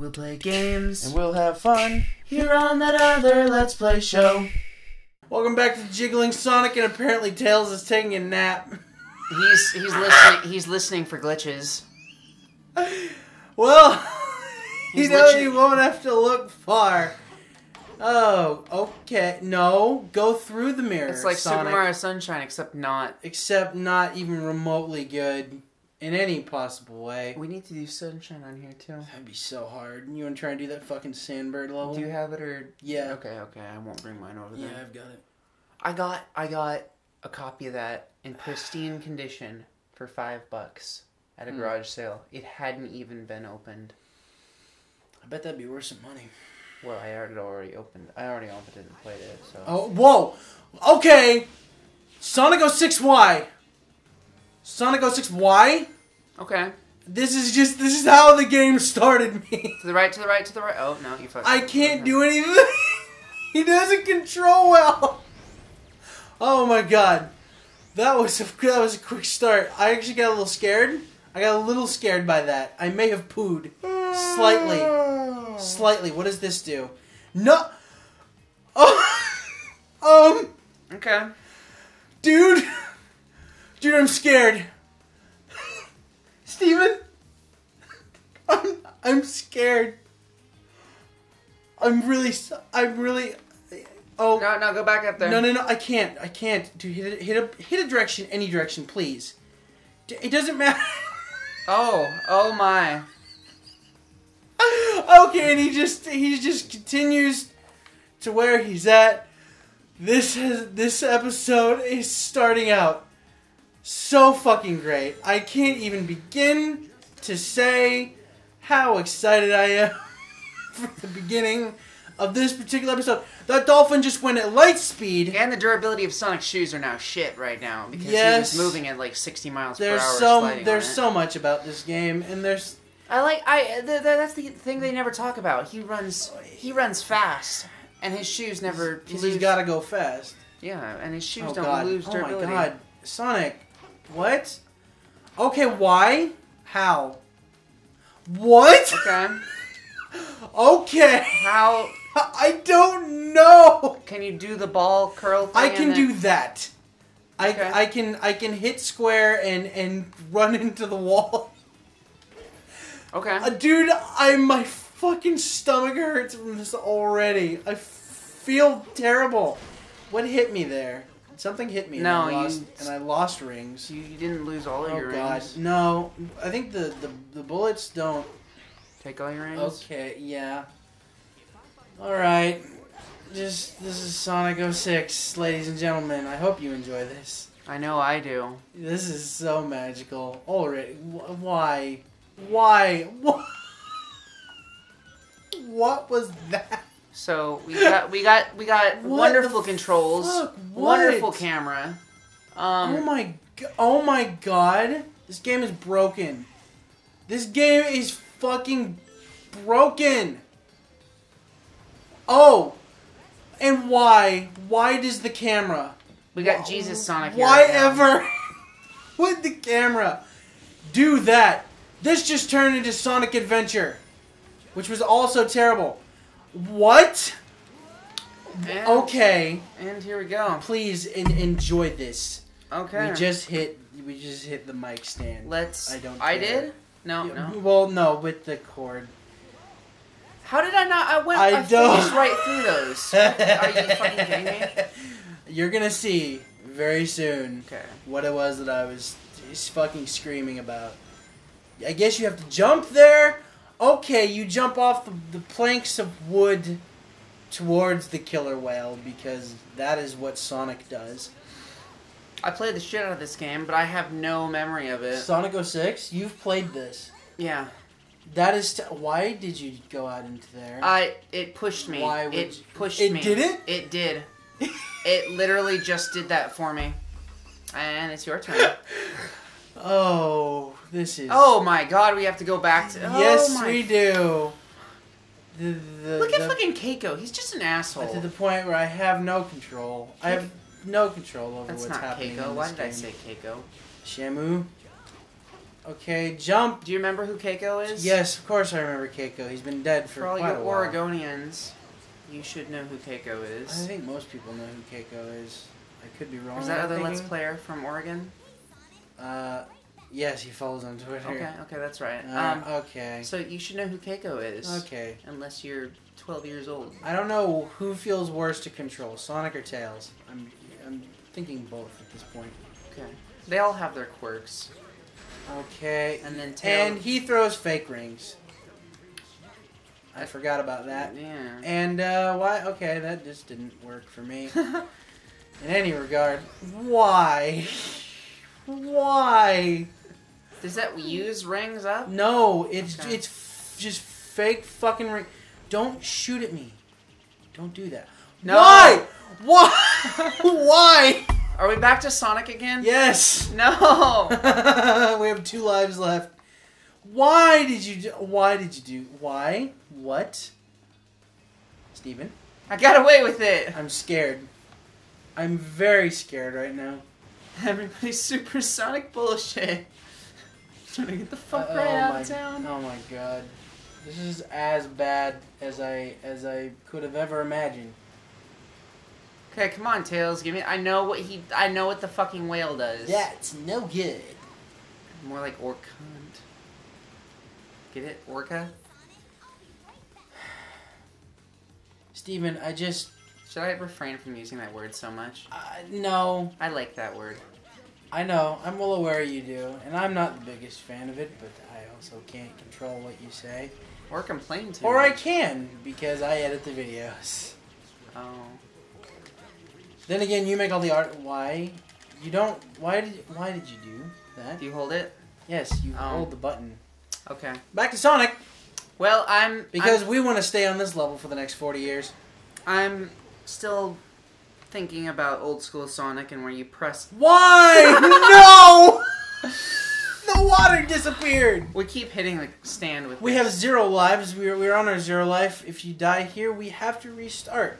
We'll play games and we'll have fun. here on that other Let's Play show. Welcome back to Jiggling Sonic, and apparently Tails is taking a nap. He's he's listening. He's listening for glitches. Well, you know literally- you won't have to look far. Oh, okay. No, go through the mirror. It's like Sonic. Super Mario Sunshine, except not. Except not even remotely good in any possible way. We need to do Sunshine on here too. That'd be so hard. You want to try and do that fucking Sandbird level? Do you have it or? Yeah. Okay, okay. I won't bring mine over Yeah, there. Yeah, I've got it. I got I got a copy of that in pristine condition for five bucks at a Hmm. garage sale. It hadn't even been opened. I bet that'd be worth some money. Well, I had already opened. I already opened it and played it. So. Oh, whoa. Okay. Sonic 06Y. Sonic 06Y. Okay. This is just this is how the game started me. To the right. To the right. To the right. Oh no, you fucked. I can't Okay. do anything. he doesn't control well. Oh my god. That was a, that was a quick start. I actually got a little scared. I got a little scared by that. I may have pooed slightly. Slightly. What does this do? No. Oh. um Okay. Dude! Dude, I'm scared. Steven? I'm, I'm scared. I'm really, I'm really. Oh. No, no, go back up there. No, no, no, I can't. I can't. Dude, hit a, hit a, hit a direction, any direction, please. It doesn't matter. Oh, oh my. okay, and he just he just continues to where he's at. This has this episode is starting out so fucking great. I can't even begin to say how excited I am for the beginning of this particular episode. That dolphin just went at light speed. And the durability of Sonic's shoes are now shit right now because Yes. he was moving at like 60 miles There's per hour. so there's so much about this game, and there's I like I. Th- th- that's the thing they never talk about. He runs. He runs fast, and his shoes never because lose. he's got to go fast. yeah, and his shoes Oh don't god! lose Oh my god! Sonic, what? Okay, why? How? What? Okay. Okay. How I don't know. can you do the ball curl thing? I can do that. I, Okay. I can I can hit square and and run into the wall. Okay. Uh, dude, I my fucking stomach hurts from this already. I feel terrible. What hit me there? Something hit me. and No, I you- lost, and I lost rings. you, you didn't lose all of Oh your god, rings. no! I think the, the the bullets don't. Take all your rings. Okay, yeah. All right, just this is Sonic 06, ladies and gentlemen. I hope you enjoy this. I know I do. This is so magical. Already, Wh- why, why, what? What was that? So we got we got we got What wonderful controls, wonderful camera. Um, oh my, oh my god! This game is broken. This game is fucking broken. Oh, and why? Why does the camera? we got Jesus Sonic. Why right ever would the camera do that? This just turned into Sonic Adventure, which was also terrible. What? And, Okay, And here we go. please en- enjoy this. Okay. We just hit. We just hit the mic stand. Let's. I don't I did. No, Yeah, no. Well, no, with the cord. How did I not? I went. I I, don't- right through those. Are you fucking kidding me? You're gonna see very soon Okay. what it was that I was fucking screaming about. I guess you have to jump there. Okay, you jump off the, the planks of wood towards the killer whale because that is what Sonic does. I played the shit out of this game, but I have no memory of it. Sonic 06, you've played this. Yeah. That is t- why did you go out into there? I. It pushed me. Why would it you- pushed It me. did it? It did. it literally just did that for me. And it's your turn. oh, this is. Oh my god, we have to go back to. yes, oh my we do. The, the, Look at the- fucking Keiko. He's just an asshole. to the point where I have no control. I have no control over That's what's not happening. Keiko. Why did I say Keiko? Shamu? Okay, jump. Do you remember who Keiko is? Yes, of course I remember Keiko. He's been dead for, For all quite you a while. Oregonians, you should know who Keiko is. I think most people know who Keiko is. I could be wrong. Is that other Let's. Player from Oregon? Uh, yes, he follows on Twitter. Okay, okay, that's right. Uh, Um, okay. so you should know who Keiko is. Okay. Unless you're 12 years old. I don't know who feels worse to control, Sonic or Tails. I'm, I'm thinking both at this point. Okay. They all have their quirks. Okay. And then Tails. And he throws fake rings. I forgot about that. Yeah. And uh, why? Okay, that just didn't work for me. In any regard, why? Why? Does that use rings up? No, it's Okay. it's f- just fake fucking ring. Don't shoot at me. Don't do that. No. Why? Why? Why? Are we back to Sonic again? Yes. No! we have two lives left. Why did you? Do, why did you do? Why? What? Steven? I got away with it! I'm scared. I'm very scared right now. Everybody's supersonic bullshit. Trying to get the fuck Uh, right oh out my, of town. Oh my god. This is as bad as I as I could have ever imagined. Okay, come on, Tails. Give me. I know what he. I know what the fucking whale does. That's no good. More like Orcunt. Get it? Orca? Steven, I just Should I refrain from using that word so much? uh, no. I like that word. I know. I'm well aware you do, and I'm not the biggest fan of it, but I also can't control what you say. Or complain to Or I can because I edit the videos. Oh. Then again, you make all the art. Why? You don't. Why did? Why did you do that? Do you hold it? Yes, you Oh. hold the button. Okay. Back to Sonic Well, I'm because I'm, we want to stay on this level for the next 40 years. I'm still thinking about old school Sonic and where you press. Why? no! The water disappeared. We keep hitting the stand with. We this. have zero lives. We're, we're on our zero life. If you die here, we have to restart.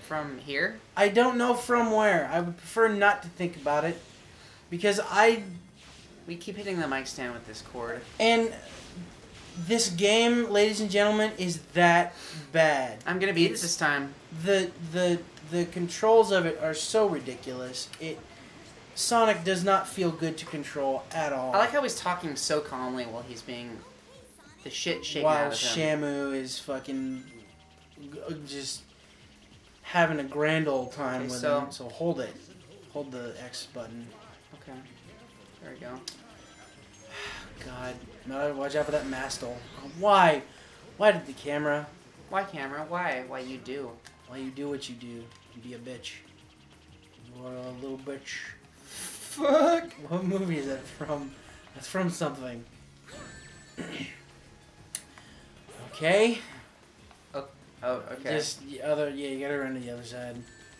from here. I don't know from where. I would prefer not to think about it because I We keep hitting the mic stand with this cord. and this game, ladies and gentlemen, is that bad. I'm gonna beat it this time. the the the controls of it are so ridiculous. It Sonic does not feel good to control at all. I like how he's talking so calmly while he's being the shit shaken while out of him. Shamu is fucking uh, just having a grand old time Okay, with so- him. So hold it, hold the X button. Okay. There we go. God, no, watch out for that mastel. Why? Why did the camera? Why camera? Why? Why you do? Why you do what you do? You be a bitch. You are a little bitch. Fuck. What movie is that from? That's from something. okay. Oh, okay. Just the other. Yeah, you gotta run to the other side.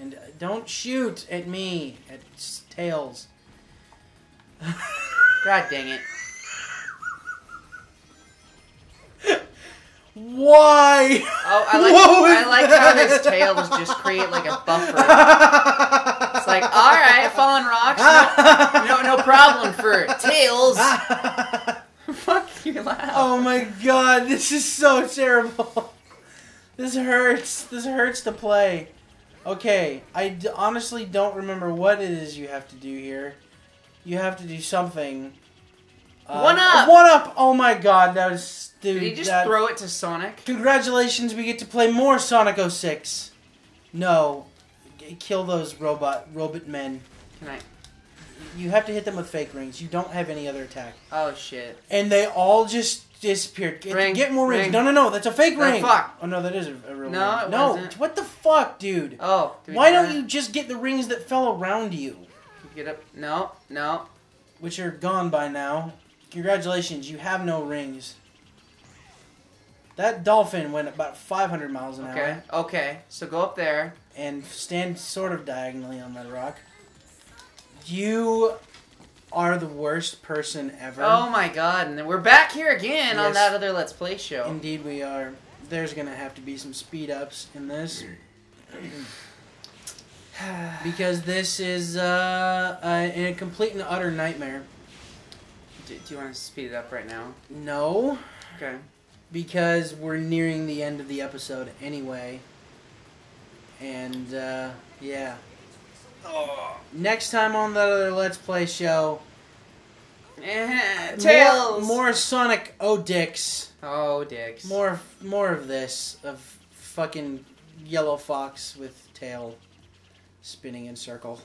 And uh, don't shoot at me. At tails. God dang it. Why? Oh, I like I like how that? his tails just create like a buffer. It's like, all right, falling rocks, no, no, no problem for tails. Fuck you, laugh. oh my god, this is so terrible. This hurts. This hurts to play. Okay, I d- honestly don't remember what it is you have to do here. You have to do something. Uh, One up! One up! Oh my god, that was. Dude, Did he just that- throw it to Sonic? Congratulations, we get to play more Sonic 06. No. Kill those robot robot men. Can I? You have to hit them with fake rings. You don't have any other attack. Oh shit. And they all just disappeared. Get, Ring, get more rings. ring. No, no, no. That's a fake Oh, ring. fuck. Oh, no, that is a, a real No, ring. no, wasn't. what the fuck, dude? Oh. Why do don't that? you just get the rings that fell around you, get up? No, no. which are gone by now? Congratulations, you have no rings. That dolphin went about 500 miles an Okay, hour okay. So go up there. and stand sort of diagonally on that rock. You are the worst person ever. Oh my god! And then we're back here again on that other Let's Play show. Indeed, we are. There's gonna have to be some speed ups in this because this is uh, a, a complete and utter nightmare. Do, do you want to speed it up right now? No, Okay. because we're nearing the end of the episode anyway. And uh, yeah. Next time on the other Let's Play show, Eh, more, Tails. more Sonic O Dicks. Oh, dicks. More, more of this of fucking yellow fox with tail spinning in circle.